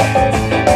Música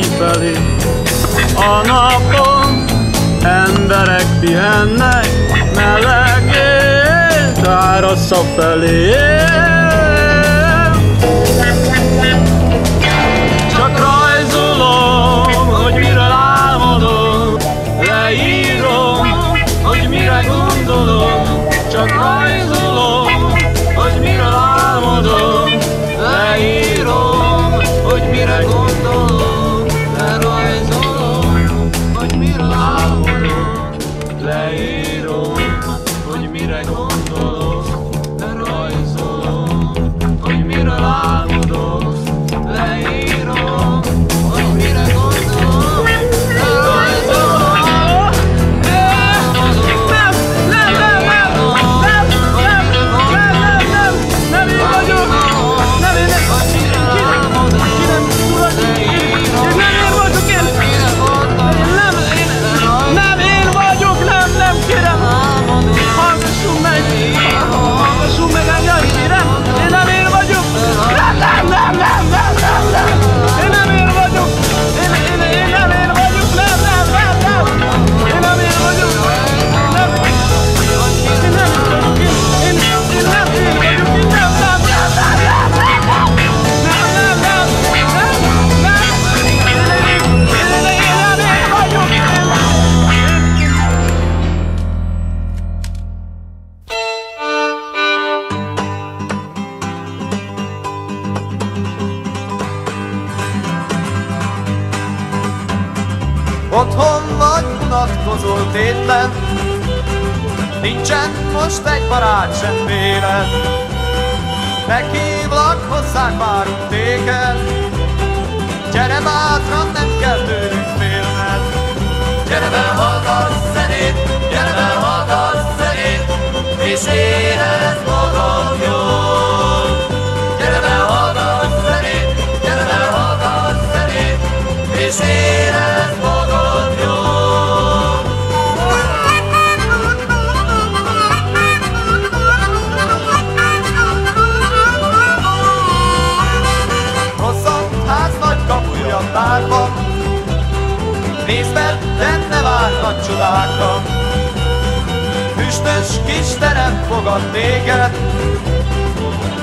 kifelé. A napon emberek pihennek, melegét árassza felé. Most egy barát sem véled Meghívlak, hozzánk várunk téged. Gyere bátran, nem kell tőlünk félned. Gyere be, hallgass zenét, gyere be, hallgass zenét És érezd magad jól. Gyere be, hallgass zenét, gyere be, hallgass zenét És érezd Füstös kis terem fogad téged.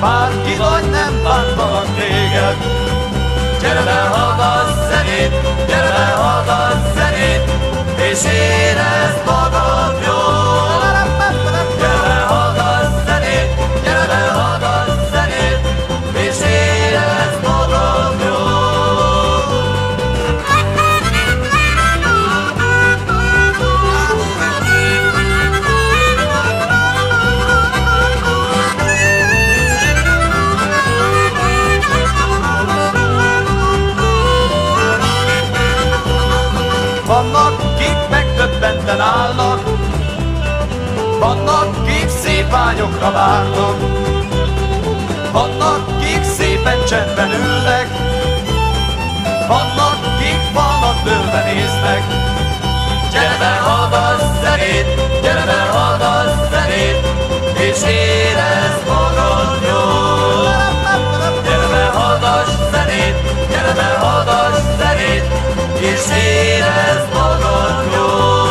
Bárki vagy nem bántanak téged. Gyere be, hallgass zenét, gyere be, hallgass zenét És érezd magad jól ányokra várnak, vannak, kik szépen csendben ülnek, vannak, kik falnak dőlve néznek. Gyere be, hallgass zenét, gyere be, hallgass zenét, és érezd magad jól. Gyere be, hallgass zenét, gyere be, hallgass zenét, és érezd magad jól.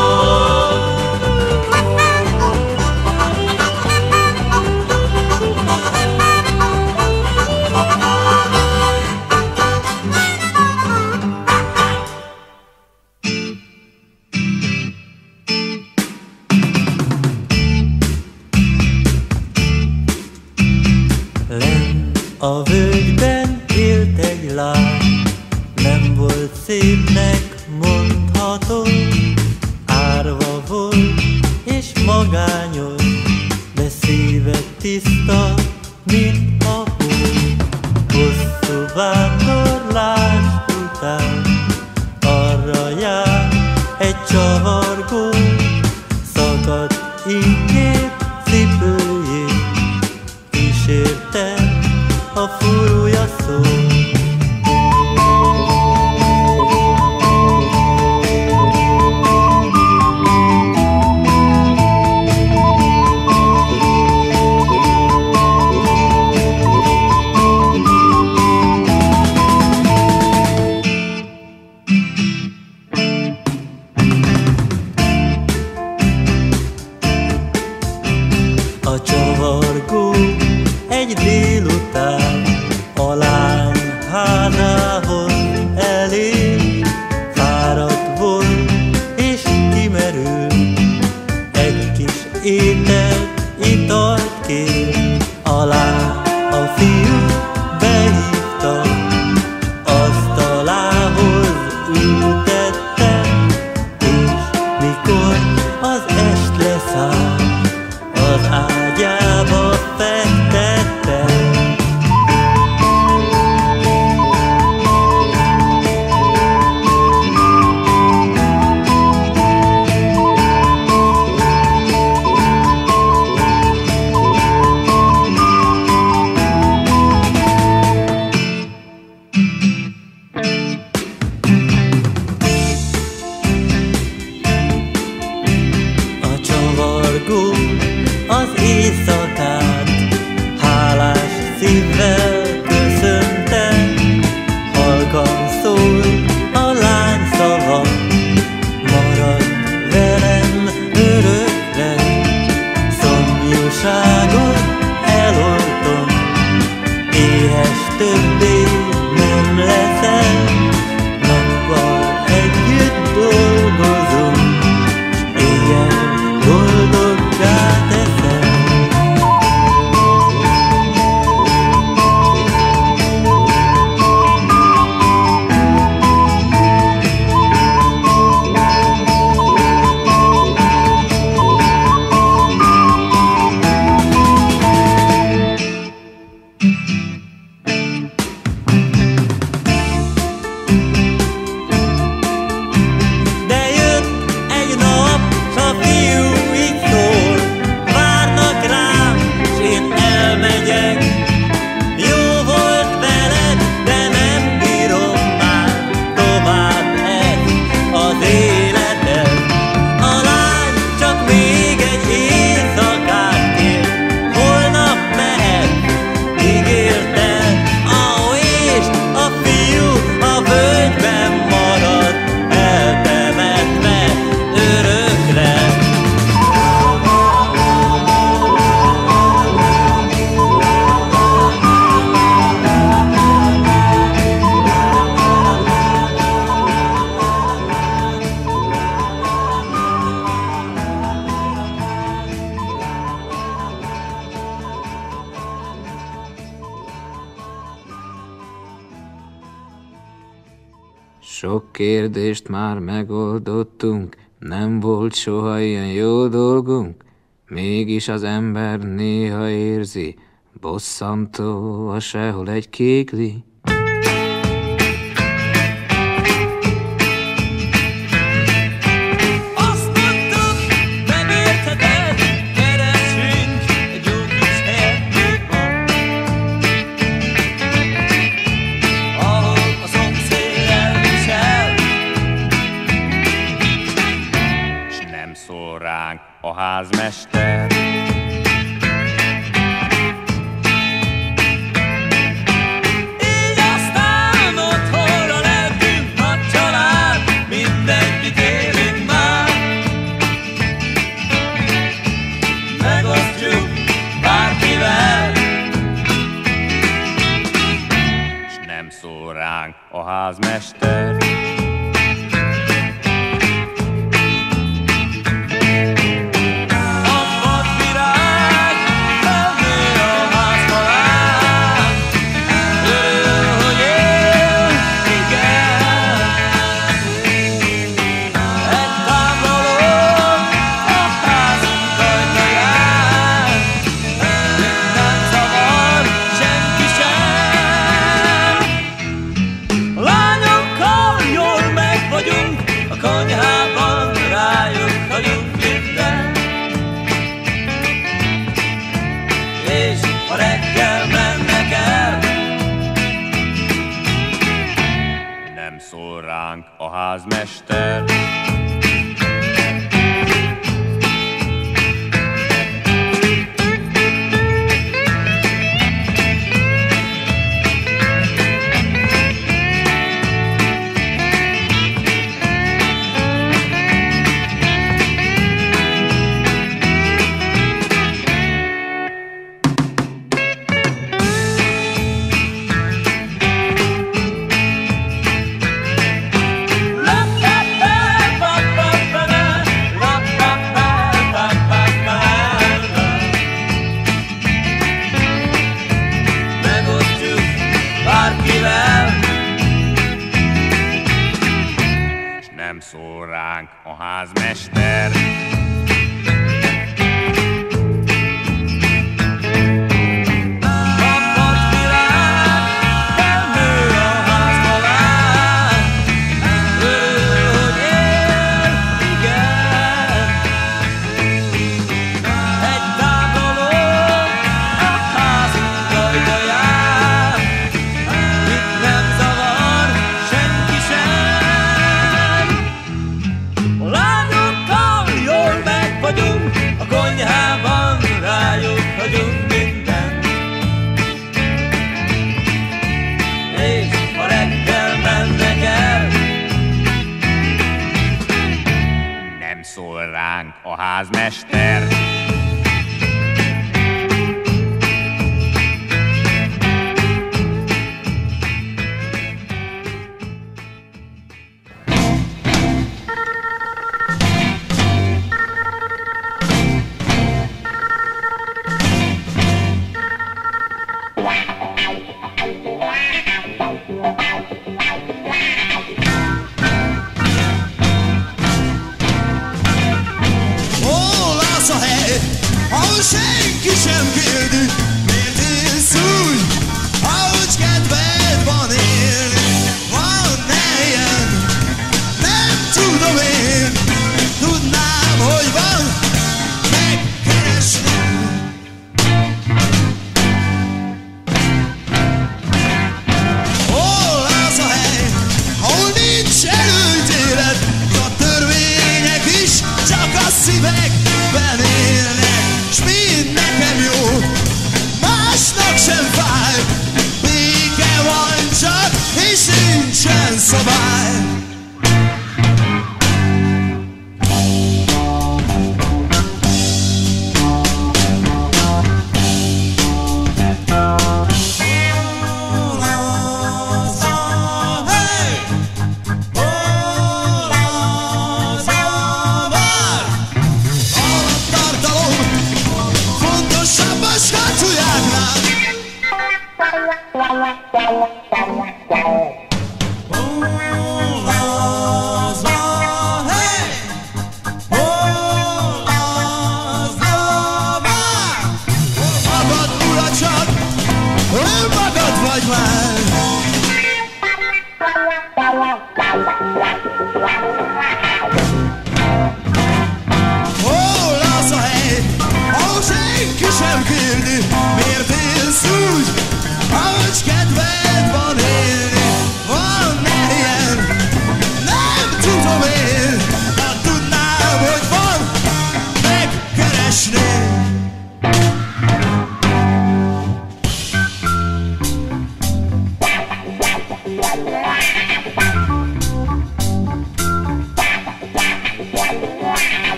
Sok kérdést már megoldottunk, nem volt soha ilyen jó dolgunk, mégis az ember néha érzi, bosszantó a sehol egy kékli.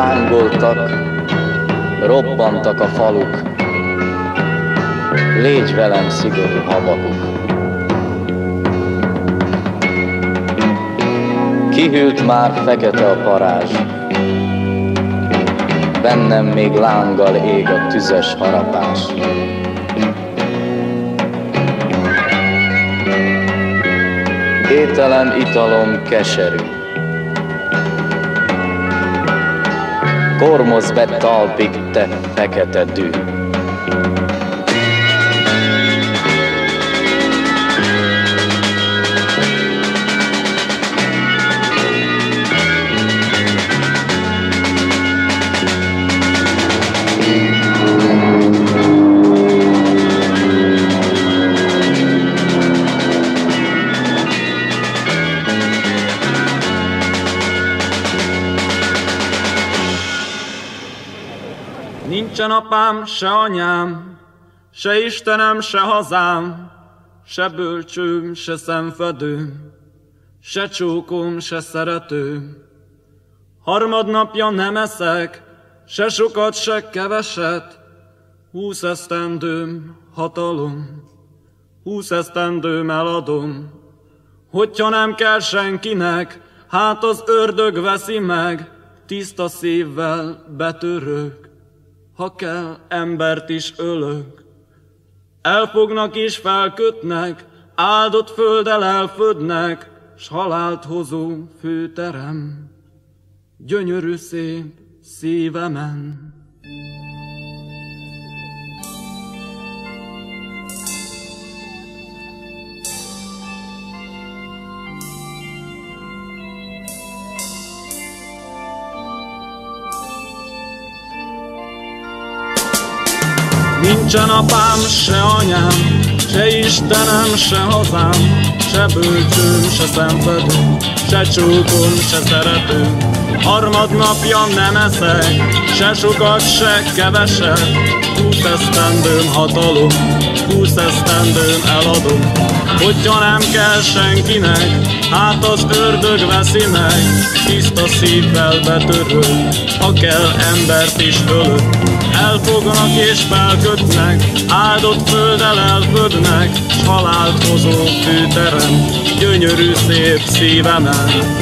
Lángoltak, robbantak a faluk, légy velem szigorú habakuk. Kihűlt már fekete a parázs, bennem még lánggal ég a tüzes harapás. Ételem, italom keserű, Kormoz be talpig te fekete dű. Nincsen apám, se anyám, se Istenem, se hazám, se bölcsőm, se szemfedőm, se csókom, se szeretőm. Harmadnapja nem eszek, se sokat, se keveset, húsz esztendőm, hatalom, húsz esztendőm eladom. Hogyha nem kell senkinek, hát az ördög veszi meg, tiszta szívvel betörök. Ha kell, embert is ölök. Elfognak és felkötnek, áldott földdel elfödnek, s halált hozó főterem. Gyönyörű szép szívemen. Nincsen apám, se anyám, se Istenem, se hazám, se bölcsőm, se szenvedő, se csókom, se szerető. Harmadnapja nem eszek, se sokat, se keveset, húsz esztendőm hatalom, húsz esztendőm eladom. Hogyha nem kell senkinek, hát az ördög veszi meg, tiszta szívvel betörő, ha kell embert is ölök. Elfognak és felkötnek, áldott földdel elfödnek, s halált hozó fűterem, gyönyörű szép szívemen.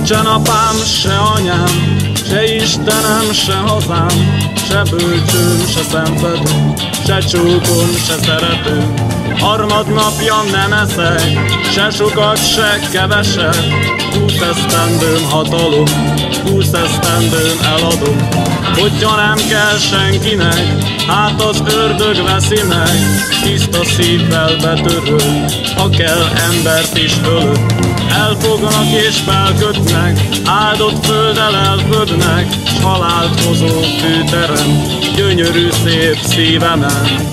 Nincsen apám, se anyám, se Istenem, se hazám, se bölcsőm, se szenvedő, se csókom, se szerető. Harmadnapja nem eszek, se sokat, se keveset, húsz esztendőm hatalom, húsz esztendőm eladom. Hogyha nem kell senkinek, hát az ördög veszi meg, tiszta szívvel betörő, ha kell embert is ölök. Elfognak és felkötnek, áldott földdel elfödnek, s halált hozó fűterem, gyönyörű szép szívemen.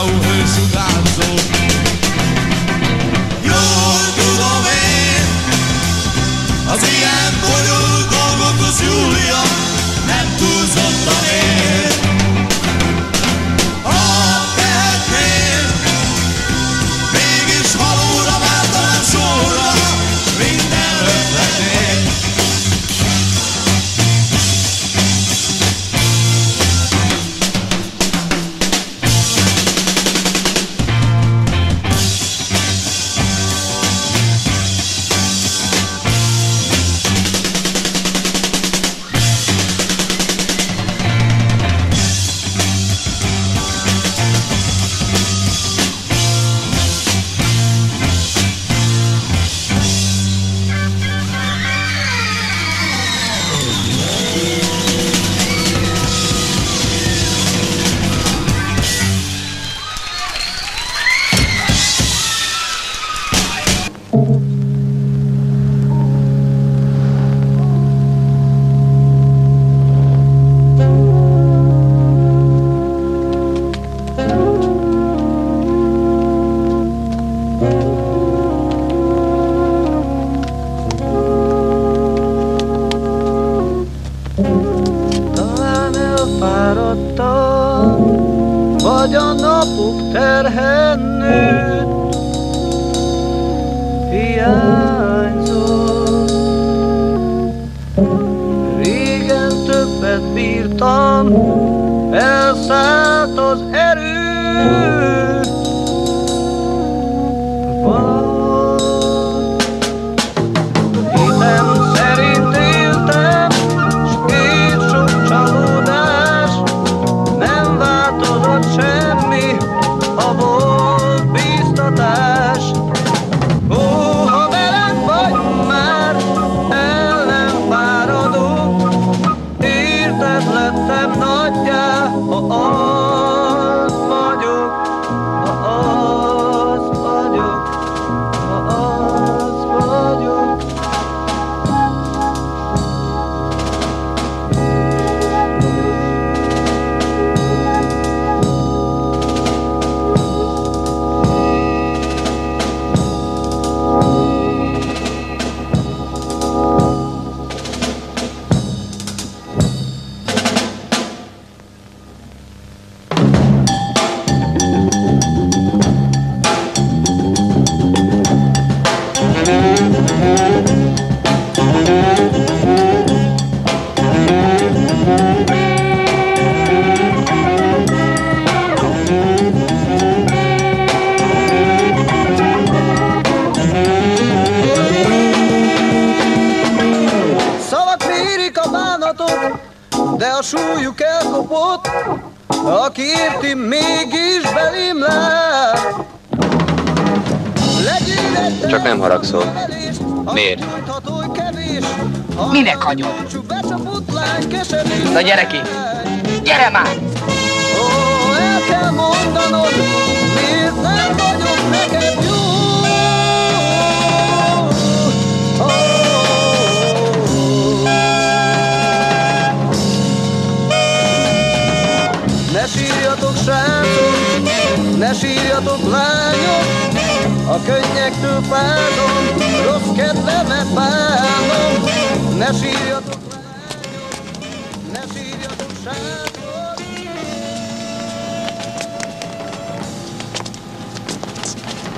o rancho da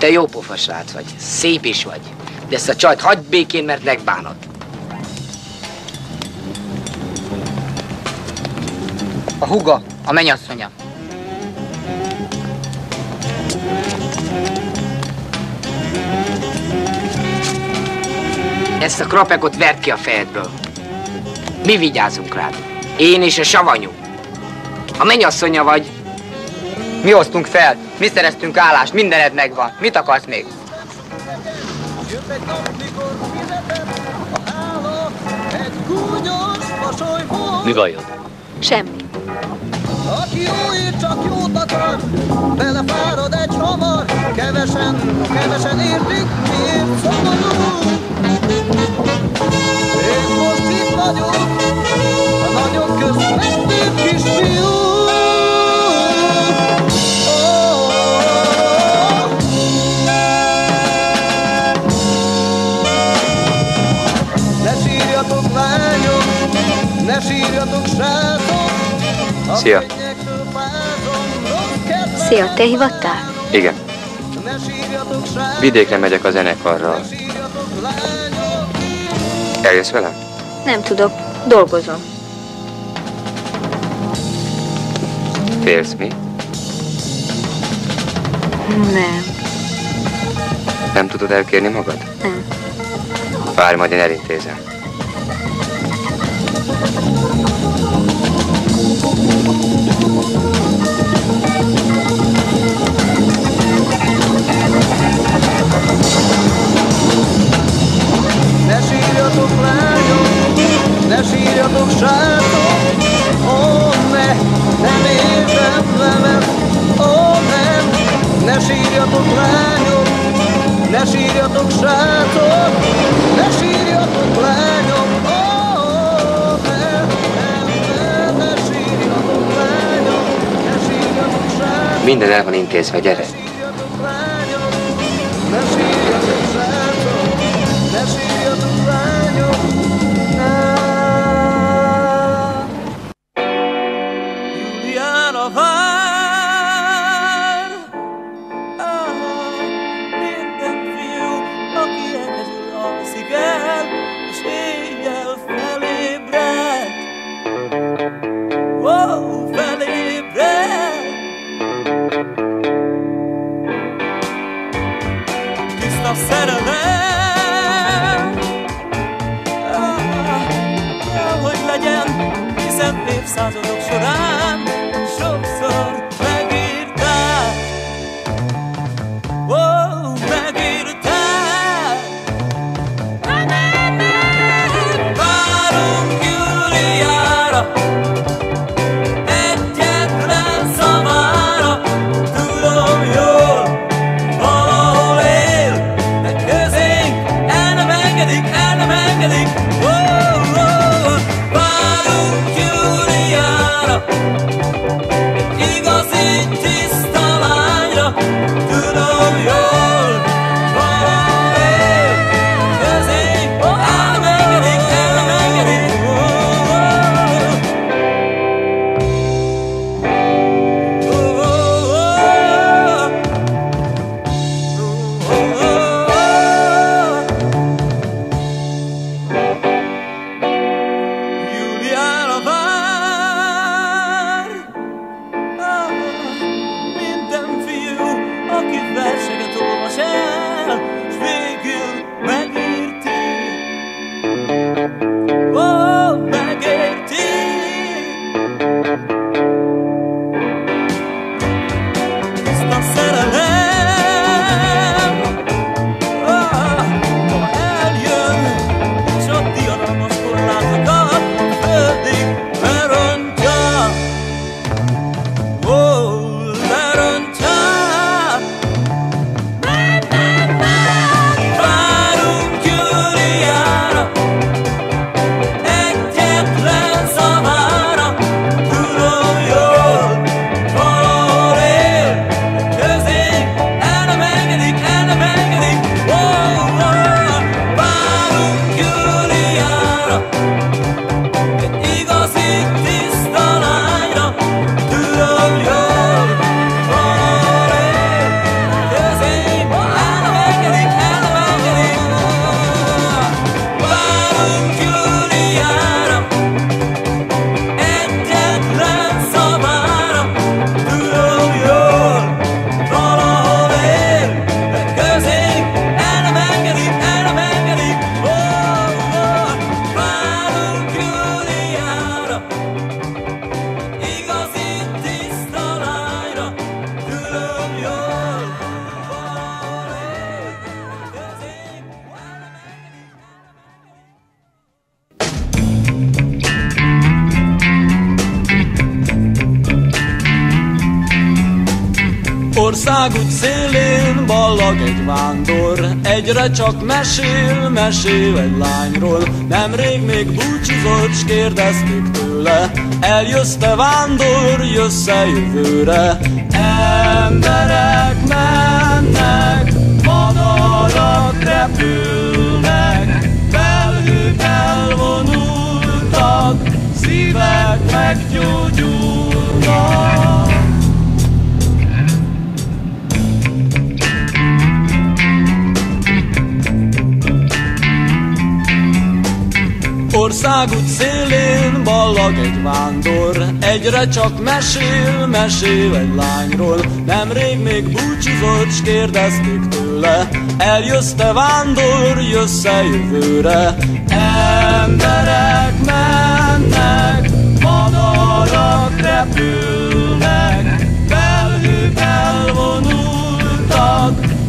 te jó pofa srác vagy, szép is vagy, de ezt a csajt hagyd békén, mert megbánod. A huga, a menyasszonya. Ezt a krapekot vert ki a fejedből. Mi vigyázunk rád. Én és a savanyú. A mennyasszonya vagy. Mi osztunk fel mi szereztünk állást, mindened megvan. Mit akarsz még? Mi bajod? Semmi. Aki jóért csak jót akar, belefárad egy hamar, kevesen, kevesen értik, miért szomorú? Én most itt vagyok, a nagyok közt megtűnt kisfiú. Szia. Szia, te hivattál? Igen, vidékre megyek a zenekarral. Eljössz velem? Nem tudok. Dolgozom. Félsz mi? Nem. Nem tudod elkérni magad? Nem. Várj, majd én elintézem. Ne sírjatok srácok, ó ne, nem érdemlem el, ó nem, ne sírjatok lányok, ne sírjatok srácok, ne sírjatok lányok, ó nem, nem, nem, ne sírjatok lányok, ne sírjatok srácok. Minden el van intézve, gyere. sírjatok lányok, ne sírjatok Egyre csak mesél, mesél egy lányról. Nemrég még búcsúzott, s kérdezték tőle. Eljössz te vándor, jössz-e jövőre? Emberek mennek, madarak repülnek. Felhők elvonultak, szívek meggyógyulnak Országút szélén ballag egy vándor. Egyre csak mesél, mesél egy lányról. Nemrég még búcsúzott, s kérdezték tőle. Eljössz te vándor, jössz-e jövőre? Emberek mennek, madarak repülnek. Felhők elvonultak,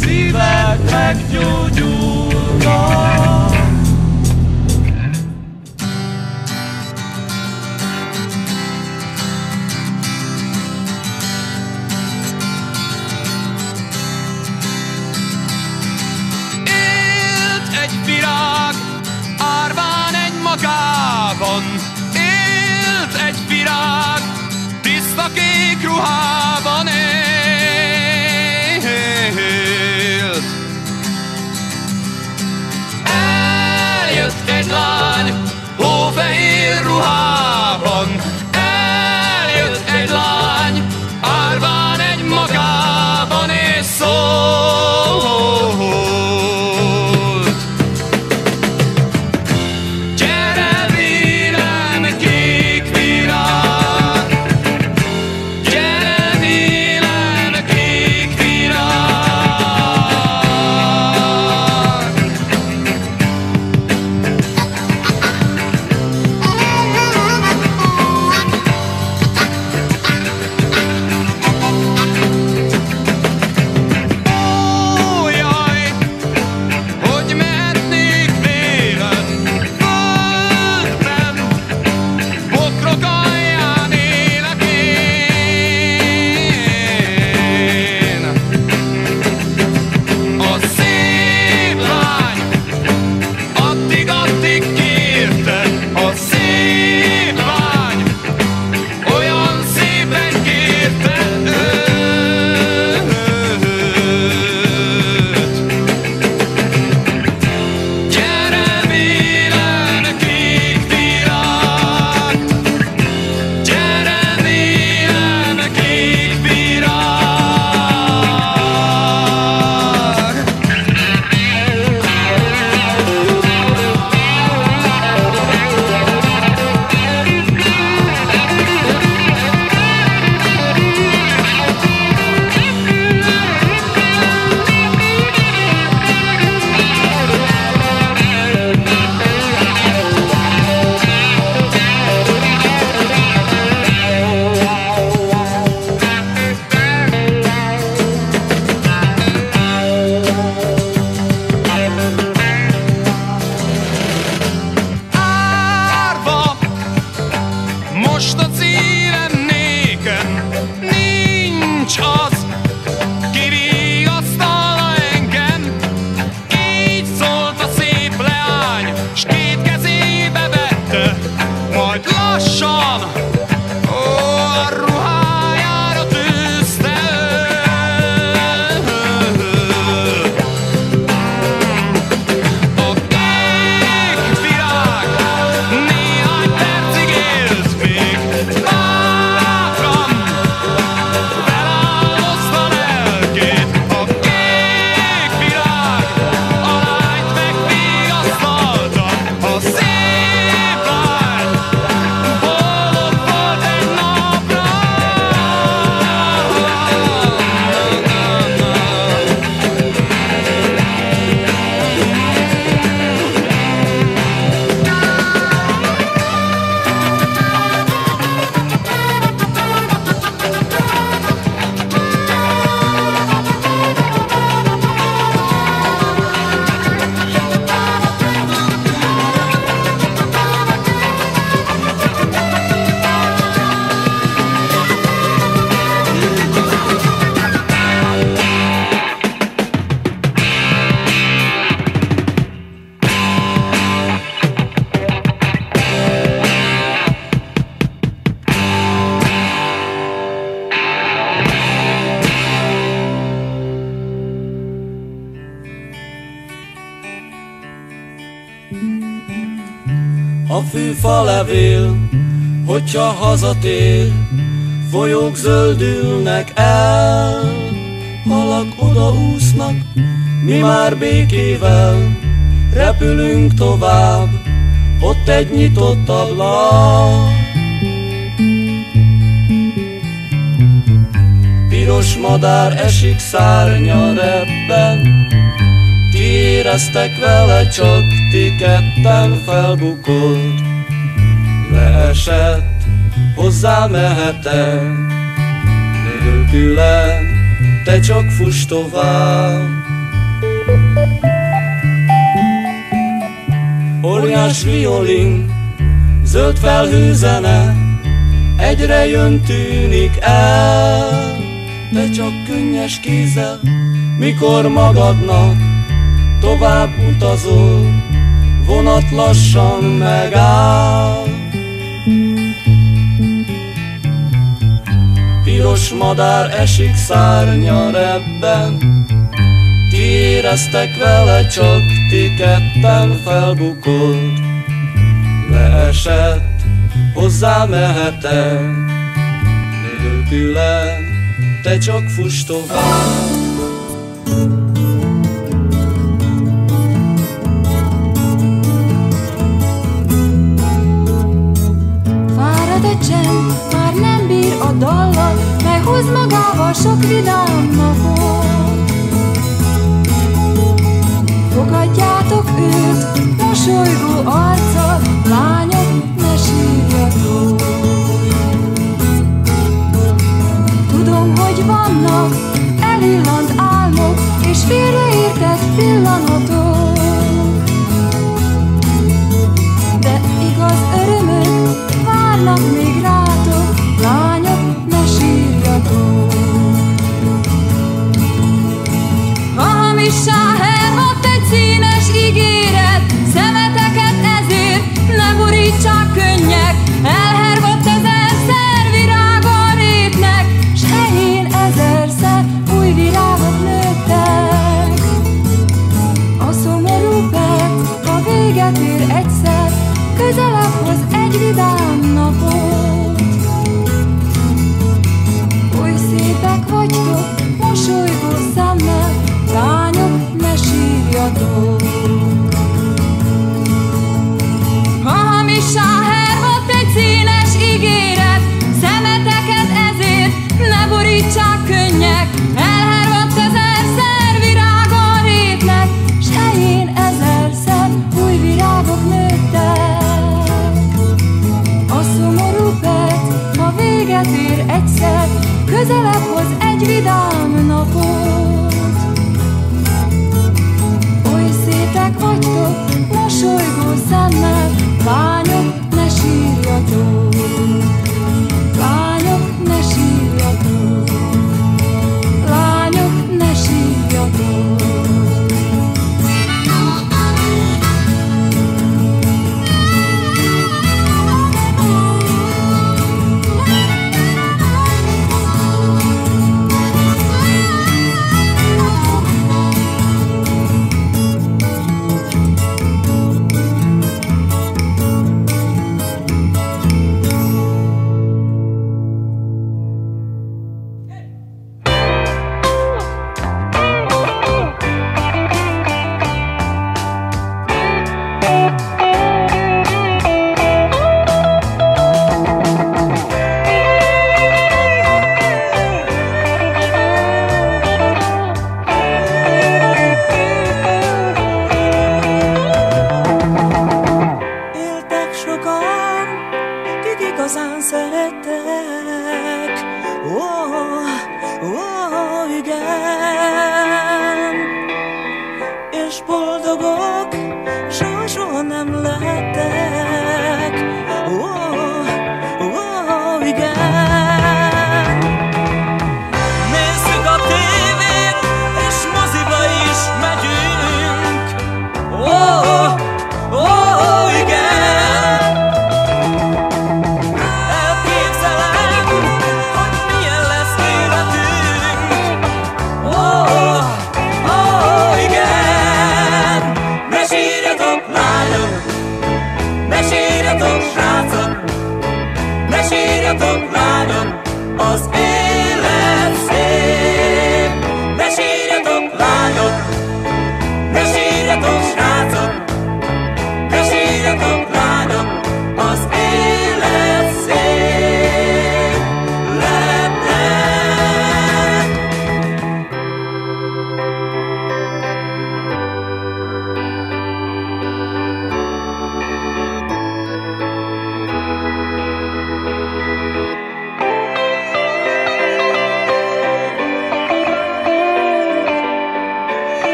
szívek meggyógyulnak magában élt egy virág, tiszta kék ruhában élt. Eljött egy lány, hófehér ruhában, hogyha hazatér, folyók zöldülnek el, halak odaúsznak, mi már békével repülünk tovább, ott egy nyitott ablak. Piros madár esik szárnya rebben, ti éreztek vele, csak ti ketten felbukolt. Leesett, hozzá mehetek, nélküle, te csak fuss tovább. Óriás violin, zöld felhőzene, egyre jön tűnik el, de csak könnyes kézzel, mikor magadnak tovább utazol, vonat lassan megáll. Piros madár esik szárnya rebben, ti éreztek vele, csak ti ketten felbukolt. Leesett, hozzá mehetek, nélküle, te csak fuss tovább. Hoz magával sok vidám napot. Fogadjátok őt, mosolygó arccal, lányok, ne sírjatok. Tudom, hogy vannak elillant álmok, és félreértett pillanatok. De igaz örömök várnak még rátok, A hamissá hervadt egy színes ígéret, szemeteket ezért ne borítsák könnyek, sírjatok. A hamissá hervadt